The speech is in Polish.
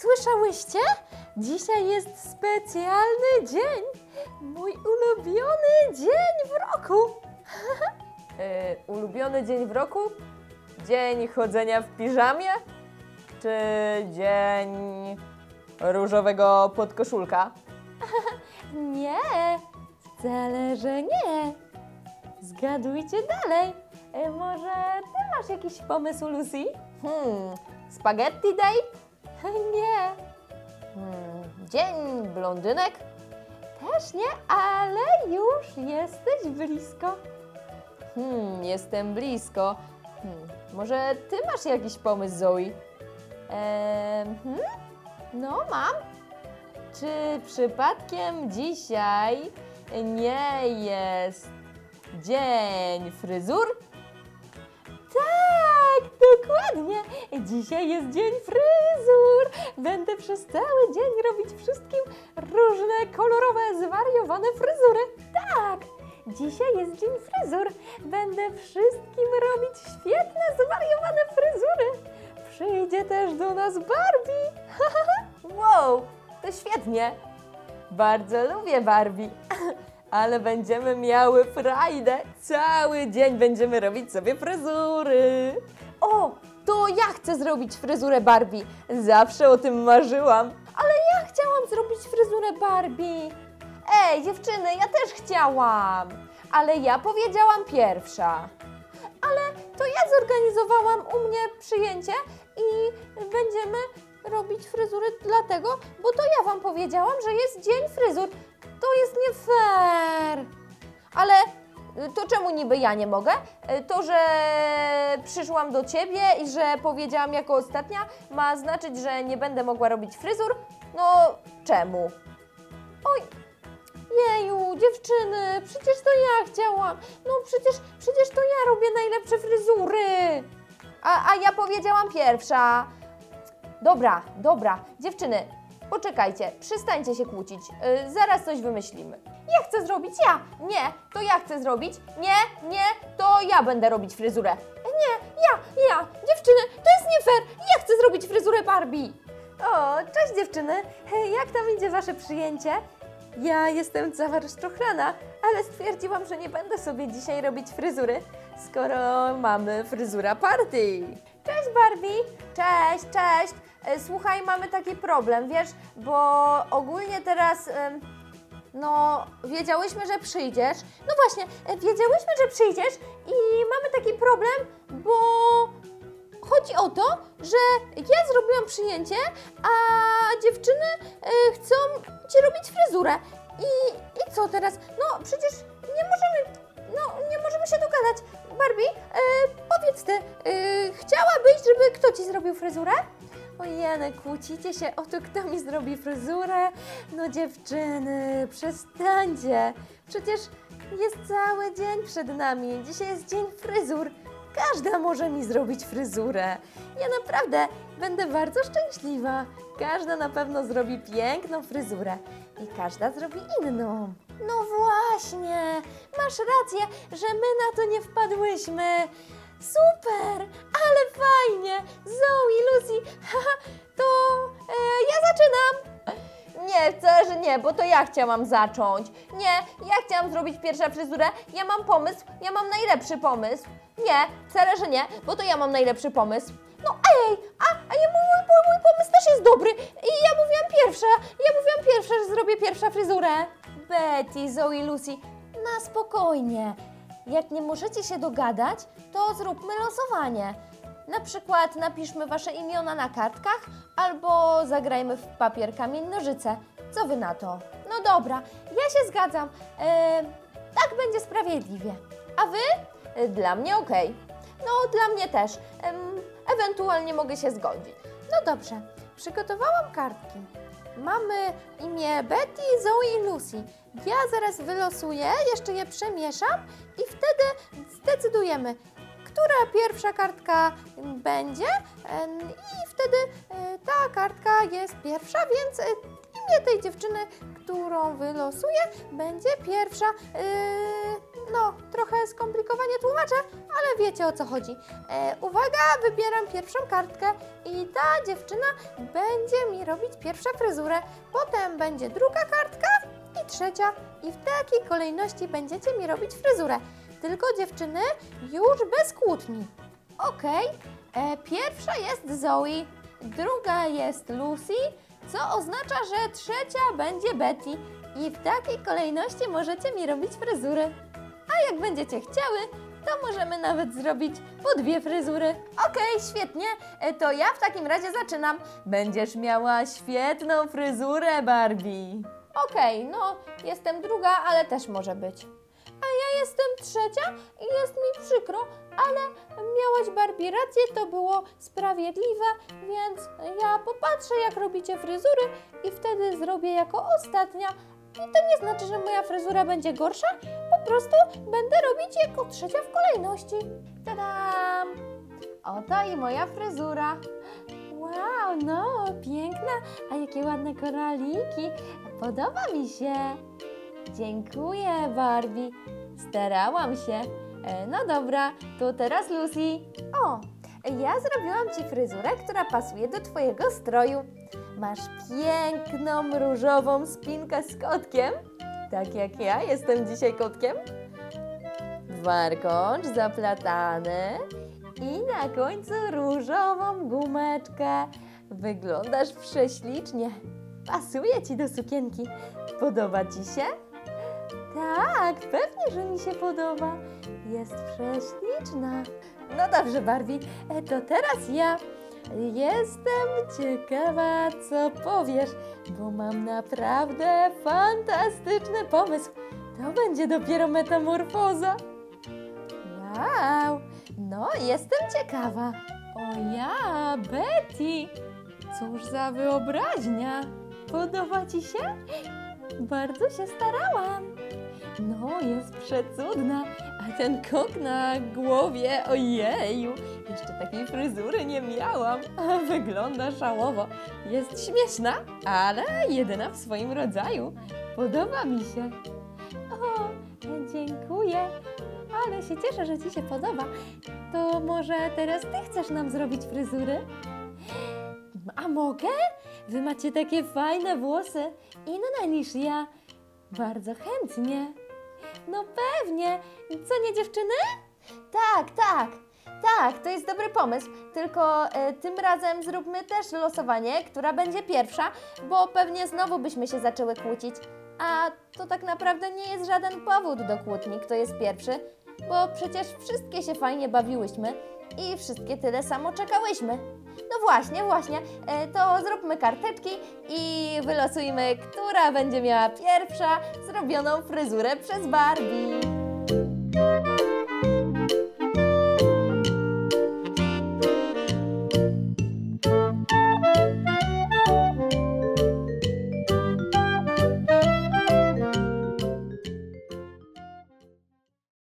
Słyszałyście? Dzisiaj jest specjalny dzień. Mój ulubiony dzień w roku. E, ulubiony dzień w roku? Dzień chodzenia w piżamie? Czy dzień różowego podkoszulka? Nie, wcale, że nie. Zgadujcie dalej. E, Może ty masz jakiś pomysł, Lucy? Hmm, spaghetti day? Nie, Hmm, dzień blondynek? też nie, ale już jesteś blisko. Hmm, jestem blisko. Hmm, może ty masz jakiś pomysł, Zoe? Ehm, hmm? No, mam. Czy przypadkiem dzisiaj nie jest dzień fryzur? Dzisiaj jest dzień fryzur. Będę przez cały dzień robić wszystkim różne kolorowe, zwariowane fryzury. Tak, dzisiaj jest dzień fryzur. Będę wszystkim robić świetne, zwariowane fryzury. Przyjdzie też do nas Barbie. Wow, to świetnie. Bardzo lubię Barbie. Ale będziemy miały frajdę. Cały dzień będziemy robić sobie fryzury. O, to ja chcę zrobić fryzurę Barbie. Zawsze o tym marzyłam. Ale ja chciałam zrobić fryzurę Barbie. Ej, dziewczyny, ja też chciałam. Ale ja powiedziałam pierwsza. Ale to ja zorganizowałam u mnie przyjęcie i będziemy robić fryzury dlatego, bo to ja Wam powiedziałam, że jest dzień fryzur. To jest nie fair. Ale to czemu niby ja nie mogę? Y, To, że przyszłam do ciebie i że powiedziałam jako ostatnia, ma znaczyć, że nie będę mogła robić fryzur? No, czemu? Oj, jeju, dziewczyny, przecież to ja chciałam. No przecież, przecież to ja robię najlepsze fryzury. A, a ja powiedziałam pierwsza. Dobra, dobra, dziewczyny, poczekajcie, przestańcie się kłócić. Y, zaraz coś wymyślimy. Ja chcę zrobić ja. Nie, to ja chcę zrobić. Nie, nie, to ja będę robić fryzurę. Nie, ja, ja, dziewczyny, to jest nie fair. Ja chcę zrobić fryzurę Barbie. O, cześć dziewczyny. Jak tam idzie wasze przyjęcie? Ja jestem cała rozczochrana, ale stwierdziłam, że nie będę sobie dzisiaj robić fryzury, skoro mamy fryzura party. Cześć Barbie. Cześć, cześć. E, Słuchaj, mamy taki problem, wiesz, bo ogólnie teraz, em, no, wiedziałyśmy, że przyjdziesz. No właśnie, e, wiedziałyśmy, że przyjdziesz i mamy taki problem, bo chodzi o to, że ja zrobiłam przyjęcie, a dziewczyny e, chcą ci robić fryzurę. I, I co teraz? No przecież nie możemy, no nie możemy się dogadać. Barbie, e, powiedz ty, e, chciałabyś, żeby kto ci zrobił fryzurę? Ojene, kłócicie się o to, kto mi zrobi fryzurę? No dziewczyny, przestańcie. Przecież jest cały dzień przed nami. Dzisiaj jest dzień fryzur. Każda może mi zrobić fryzurę. Ja naprawdę będę bardzo szczęśliwa. Każda na pewno zrobi piękną fryzurę i każda zrobi inną. No właśnie, masz rację, że my na to nie wpadłyśmy. Super, ale fajnie. Zoe, Lucy, haha, to e, ja zaczynam. Nie, wcale, że nie, bo to ja chciałam zacząć. Nie, ja chciałam zrobić pierwsza fryzurę, ja mam pomysł, ja mam najlepszy pomysł. Nie, wcale, że nie, bo to ja mam najlepszy pomysł. No ej, a, a ja, mój, mój, mój pomysł też jest dobry. I ja mówiłam pierwsza, ja mówiłam pierwsza, że zrobię pierwsza fryzurę. Betty, Zoe, Lucy, na spokojnie. Jak nie możecie się dogadać, to zróbmy losowanie. Na przykład napiszmy wasze imiona na kartkach albo zagrajmy w papier, kamień, nożyce. Co wy na to? No dobra, ja się zgadzam. Em, tak będzie sprawiedliwie. A wy? Y, Dla mnie okej. No, dla mnie też. Em, ewentualnie mogę się zgodzić. No dobrze, przygotowałam kartki. Mamy imię Betty, Zoe i Lucy. Ja zaraz wylosuję, jeszcze je przemieszam i wtedy zdecydujemy, która pierwsza kartka będzie i wtedy e, ta kartka jest pierwsza, więc e, imię tej dziewczyny, którą wylosuję, będzie pierwsza. No, trochę skomplikowanie tłumaczę, ale wiecie o co chodzi. E, uwaga, wybieram pierwszą kartkę i ta dziewczyna będzie mi robić pierwszą fryzurę. Potem będzie druga kartka i trzecia. I w takiej kolejności będziecie mi robić fryzurę. Tylko dziewczyny już bez kłótni. Okej, e, pierwsza jest Zoe, druga jest Lucy, co oznacza, że trzecia będzie Betty. I w takiej kolejności możecie mi robić fryzury. A jak będziecie chciały, to możemy nawet zrobić po dwie fryzury. Okej, świetnie. E, To ja w takim razie zaczynam. Będziesz miała świetną fryzurę, Barbie. Okej, no, jestem druga, ale też może być. A ja jestem trzecia i jest mi przykro, ale miałaś Barbie rację, to było sprawiedliwe, więc ja popatrzę, jak robicie fryzury i wtedy zrobię jako ostatnia. I to nie znaczy, że moja fryzura będzie gorsza, prostu będę robić jako trzecia w kolejności. Tadam! Oto i moja fryzura. Wow, no, piękna, a jakie ładne koraliki. Podoba mi się. Dziękuję, Barbie. Starałam się. E, No dobra, to teraz Lucy. O, ja zrobiłam Ci fryzurę, która pasuje do Twojego stroju. Masz piękną, różową spinkę z kotkiem. Tak jak ja jestem dzisiaj kotkiem. Warkocz zaplatany i na końcu różową gumeczkę. Wyglądasz prześlicznie. Pasuje ci do sukienki. Podoba ci się? Tak, pewnie, że mi się podoba. Jest prześliczna. No dobrze, Barbie. E, To teraz ja. Jestem ciekawa, co powiesz, bo mam naprawdę fantastyczny pomysł. To będzie dopiero metamorfoza. Wow, no jestem ciekawa. O ja, Betty, cóż za wyobraźnia. Podoba Ci się? Bardzo się starałam. No, jest przecudna. A ten kok na głowie, ojeju, jeszcze takiej fryzury nie miałam. Wygląda żałowo. Jest śmieszna, ale jedyna w swoim rodzaju. Podoba mi się. O, dziękuję. Ale się cieszę, że Ci się podoba. To może teraz Ty chcesz nam zrobić fryzury? A mogę? Wy macie takie fajne włosy, inne niż ja. Bardzo chętnie. No pewnie. Co nie dziewczyny? Tak, tak. Tak, to jest dobry pomysł. Tylko e, tym razem zróbmy też losowanie, która będzie pierwsza, bo pewnie znowu byśmy się zaczęły kłócić. A to tak naprawdę nie jest żaden powód do kłótni, kto jest pierwszy, bo przecież wszystkie się fajnie bawiłyśmy i wszystkie tyle samo czekałyśmy. No właśnie, właśnie, e, to zróbmy karteczki i wylosujmy, która będzie miała pierwsza zrobioną fryzurę przez Barbie.